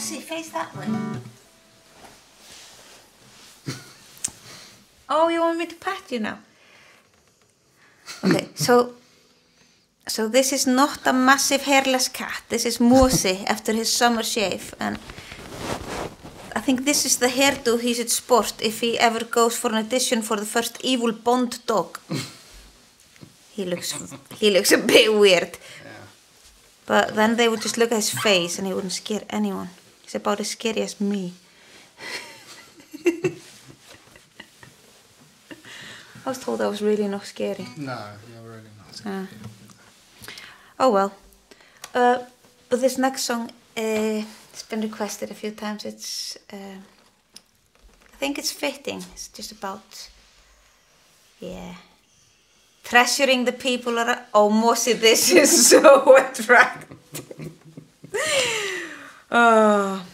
Mossy, face that way. oh, you want me to pat you now? Okay, so so this is not a massive hairless cat. This is Mossy after his summer shave, and I think this is the hairdo he should sport if he ever goes for an audition for the first evil Bond dog. he looks he looks a bit weird. Yeah. But then they would just look at his face and he wouldn't scare anyone. He's about as scary as me. I was told I was really not scary. No, you're really not. Uh, oh well. Uh, but this next song, uh, it's been requested a few times. It's, uh, I think it's fitting. It's just about, yeah, treasuring the people around. Oh, Mossy, this is so attractive. Oh,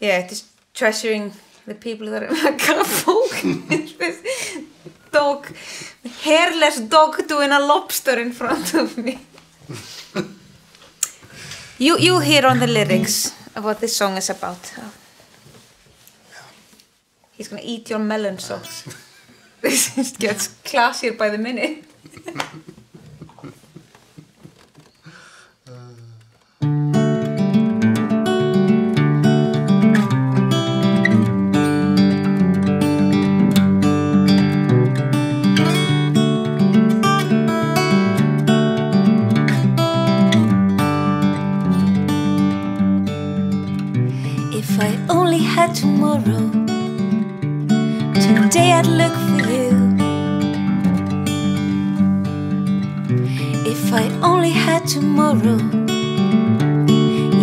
yeah, just treasuring the people that are. Focus. this dog, hairless dog doing a lobster in front of me. you you hear on the lyrics of what this song is about. Oh. He's gonna eat your melon socks. this gets classier by the minute. tomorrow, today I'd look for you. If I only had tomorrow,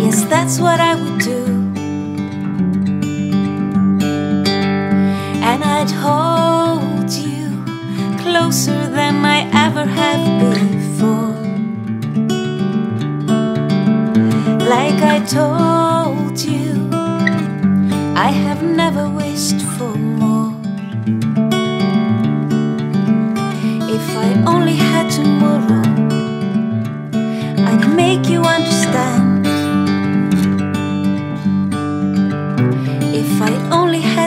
yes, that's what I would do. And I'd hold you closer than I ever have before. Like I told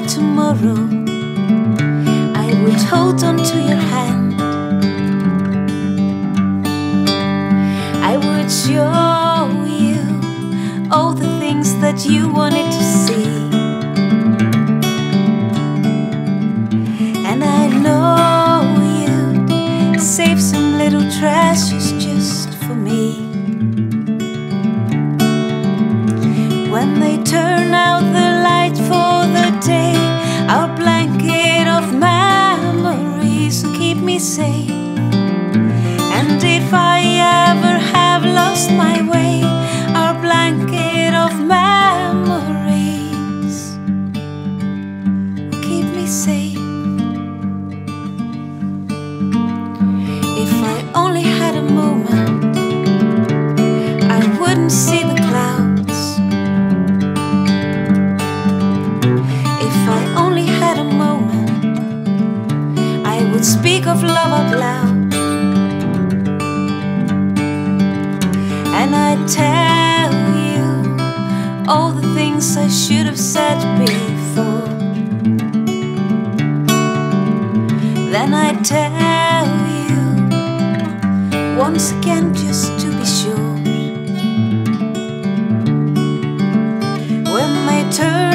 tomorrow, I would hold on to your hand. I would show you all the things that you wanted to see. And I know you'd save some little treasures just for me. Keep tell you all the things I should have said before. Then I'd tell you once again just to be sure. When they turn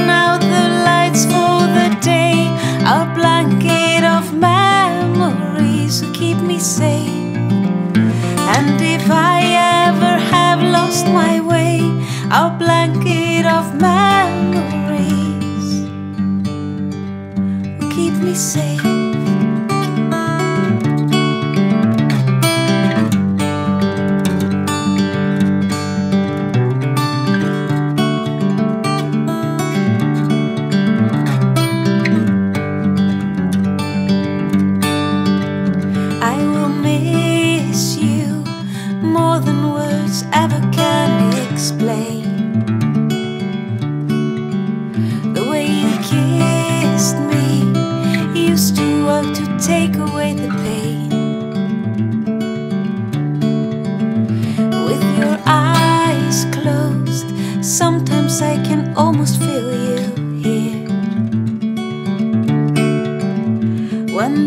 lost my way, our blanket of memories will keep me safe.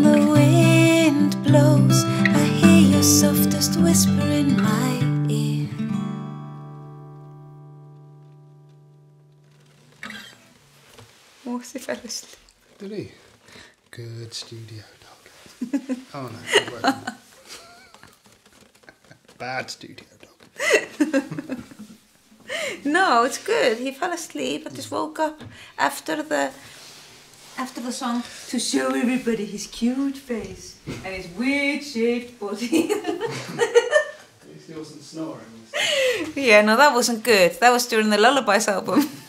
The wind blows, I hear your softest whisper in my ear. Mossy fell asleep. Did he? Good studio dog. oh no, it. Bad studio dog. No, it's good. He fell asleep and just woke up after the after the song to show everybody his cute face and his weird shaped body. He wasn't snoring. yeah, no, that wasn't good. That was during the Lullabies album.